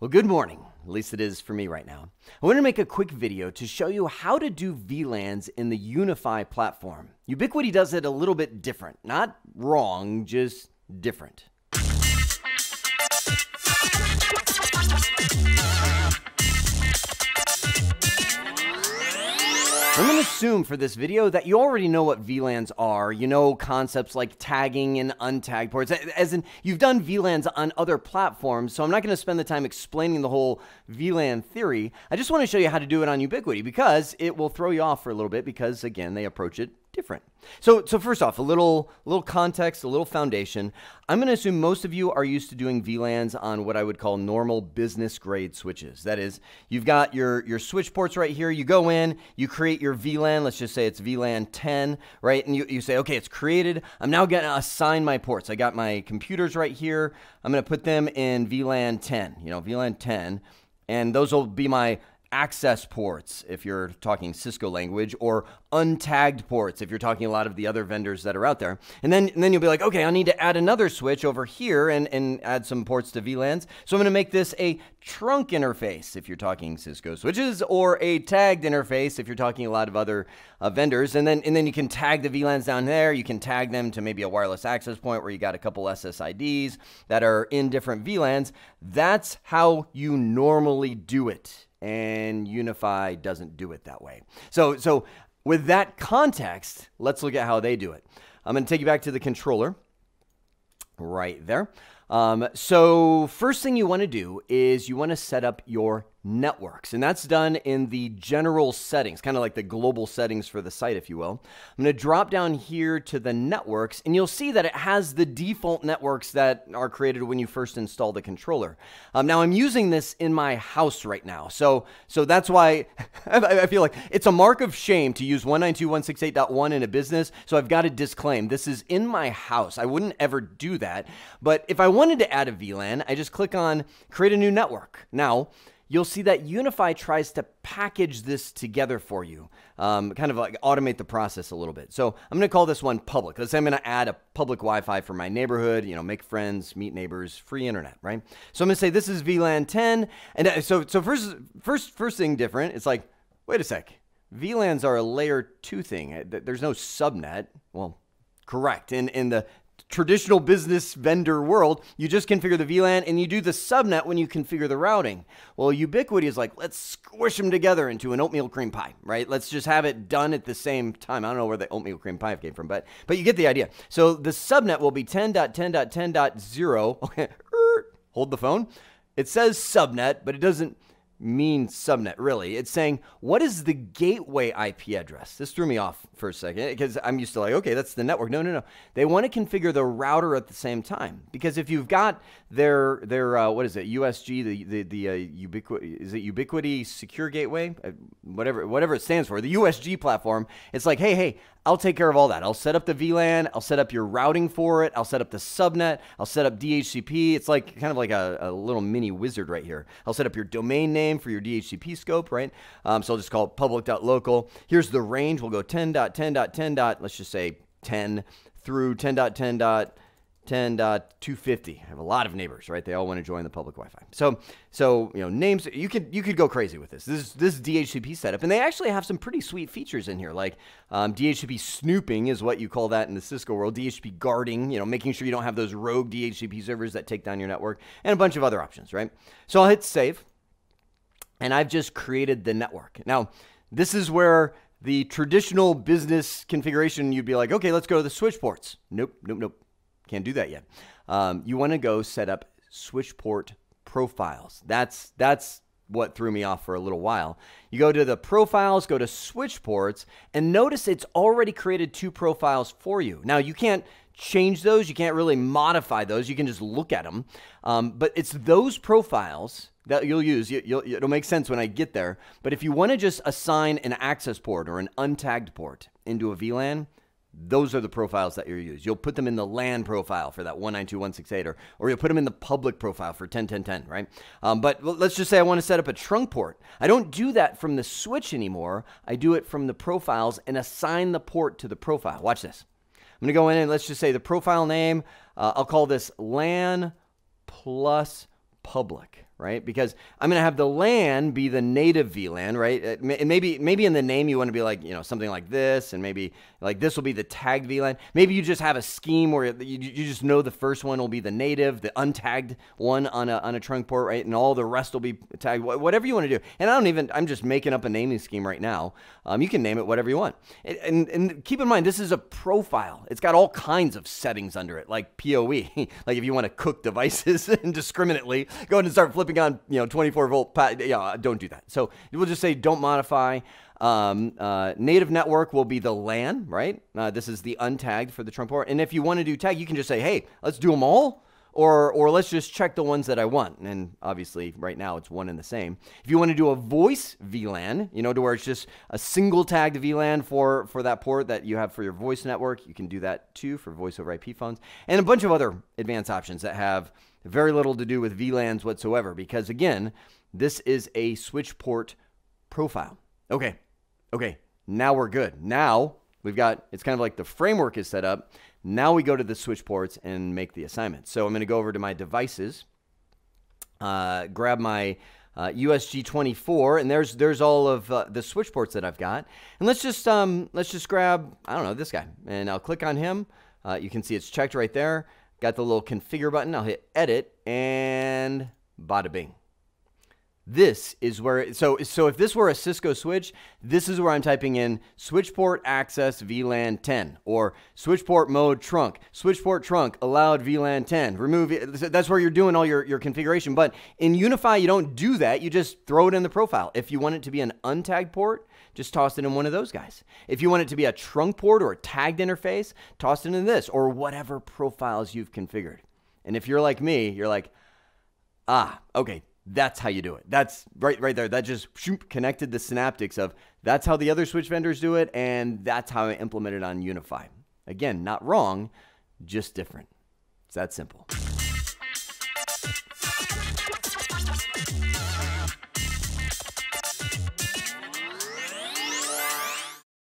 Well, good morning. At least it is for me right now. I want to make a quick video to show you how to do VLANs in the UniFi platform. Ubiquiti does it a little bit different. Not wrong, just different. Assume for this video that you already know what VLANs are. You know concepts like tagging and untagged ports, as in you've done VLANs on other platforms, so I'm not going to spend the time explaining the whole VLAN theory. I just want to show you how to do it on Ubiquiti because it will throw you off for a little bit because, again, they approach it different. So, so first off, a little, little context, a little foundation. I'm going to assume most of you are used to doing VLANs on what I would call normal business grade switches. That is, you've got your your switch ports right here. You go in, you create your VLAN. Let's just say it's VLAN 10, right? And you, you say, okay, it's created. I'm now going to assign my ports. I got my computers right here. I'm going to put them in VLAN 10. You know, VLAN 10 and those will be my access ports if you're talking Cisco language, or untagged ports if you're talking a lot of the other vendors that are out there. And then, and then you'll be like, okay, I need to add another switch over here and, and add some ports to VLANs. So I'm going to make this a trunk interface if you're talking Cisco switches, or a tagged interface if you're talking a lot of other uh, vendors. And then, and then you can tag the VLANs down there. You can tag them to maybe a wireless access point where you got a couple SSIDs that are in different VLANs. That's how you normally do it and UniFi doesn't do it that way. So, so with that context, let's look at how they do it. I'm going to take you back to the controller right there. Um, so first thing you want to do is you want to set up your networks. And that's done in the general settings, kind of like the global settings for the site, if you will. I'm going to drop down here to the networks, and you'll see that it has the default networks that are created when you first install the controller. Um, now, I'm using this in my house right now. So, so that's why I feel like it's a mark of shame to use 192.168.1 in a business. So I've got to disclaim this is in my house. I wouldn't ever do that. But if I wanted to add a VLAN, I just click on create a new network. Now, you'll see that UniFi tries to package this together for you, um, kind of like automate the process a little bit. So I'm going to call this one public. Let's say I'm going to add a public Wi-Fi for my neighborhood, you know, make friends, meet neighbors, free internet, right? So I'm going to say this is VLAN 10. And uh, so, so first, first, first thing different, it's like, wait a sec. VLANs are a layer two thing. There's no subnet. Well, correct. In, in the traditional business vendor world, you just configure the VLAN and you do the subnet when you configure the routing. Well, Ubiquiti is like, let's squish them together into an oatmeal cream pie, right? Let's just have it done at the same time. I don't know where the oatmeal cream pie came from, but but you get the idea. So the subnet will be 10.10.10.0. Er, okay, hold the phone. It says subnet, but it doesn't mean subnet, really. It's saying, what is the gateway IP address? This threw me off for a second because I'm used to like, okay, that's the network. No, no, no. They want to configure the router at the same time because if you've got their their uh, what is it, USG, the the the uh, Ubiquiti, is it Ubiquiti Secure Gateway, uh, whatever whatever it stands for, the USG platform. It's like, hey, hey, I'll take care of all that. I'll set up the VLAN. I'll set up your routing for it. I'll set up the subnet. I'll set up DHCP. It's like kind of like a, a little mini wizard right here. I'll set up your domain name for your DHCP scope, right? Um, so I'll just call it public.local. Here's the range. We'll go 10.10.10. Let's just say 10 through 10.10. 10.250. I have a lot of neighbors, right? They all want to join the public Wi-Fi. So, so you know, names you could you could go crazy with this. This this DHCP setup, and they actually have some pretty sweet features in here, like um, DHCP snooping is what you call that in the Cisco world. DHCP guarding, you know, making sure you don't have those rogue DHCP servers that take down your network, and a bunch of other options, right? So I'll hit save, and I've just created the network. Now, this is where the traditional business configuration, you'd be like, okay, let's go to the switch ports. Nope, nope, nope. Can't do that yet. Um, you want to go set up switch port profiles. That's that's what threw me off for a little while. You go to the profiles, go to switch ports, and notice it's already created two profiles for you. Now you can't change those. You can't really modify those. You can just look at them. Um, but it's those profiles that you'll use. You, you'll, it'll make sense when I get there. But if you want to just assign an access port or an untagged port into a VLAN, those are the profiles that you use. You'll put them in the LAN profile for that 192.168, or, or you'll put them in the public profile for 10.10.10, right? Um, but let's just say I want to set up a trunk port. I don't do that from the switch anymore. I do it from the profiles and assign the port to the profile. Watch this. I'm going to go in and let's just say the profile name, uh, I'll call this LAN plus public right? Because I'm going to have the LAN be the native VLAN, right? And maybe maybe in the name you want to be like, you know, something like this, and maybe like this will be the tagged VLAN. Maybe you just have a scheme where you, you just know the first one will be the native, the untagged one on a, on a trunk port, right? And all the rest will be tagged, whatever you want to do. And I don't even, I'm just making up a naming scheme right now. Um, you can name it whatever you want. And, and, and keep in mind, this is a profile. It's got all kinds of settings under it, like PoE. like if you want to cook devices indiscriminately, go ahead and start flipping on, you know, 24 volt. Yeah, don't do that. So we'll just say don't modify. Um, uh, native network will be the LAN, right? Uh, this is the untagged for the trunk port. And if you want to do tag, you can just say, hey, let's do them all. Or, or let's just check the ones that I want. And obviously, right now, it's one and the same. If you want to do a voice VLAN, you know, to where it's just a single tagged VLAN for, for that port that you have for your voice network, you can do that too for voice over IP phones. And a bunch of other advanced options that have very little to do with VLANs whatsoever. Because again, this is a switch port profile. Okay, okay, now we're good. Now we've got, it's kind of like the framework is set up. Now we go to the switch ports and make the assignment. So I'm going to go over to my devices, uh, grab my uh, USG24, and there's there's all of uh, the switch ports that I've got. And let's just um, let's just grab I don't know this guy, and I'll click on him. Uh, you can see it's checked right there. Got the little configure button. I'll hit edit, and bada bing. This is where, so, so if this were a Cisco switch, this is where I'm typing in switch port access VLAN 10 or switch port mode trunk, switch port trunk allowed VLAN 10, remove, it. that's where you're doing all your, your configuration. But in UniFi, you don't do that. You just throw it in the profile. If you want it to be an untagged port, just toss it in one of those guys. If you want it to be a trunk port or a tagged interface, toss it in this or whatever profiles you've configured. And if you're like me, you're like, ah, okay, that's how you do it. That's right, right there. That just shoop, connected the synaptics of that's how the other switch vendors do it, and that's how I implemented on UniFi. Again, not wrong, just different. It's that simple.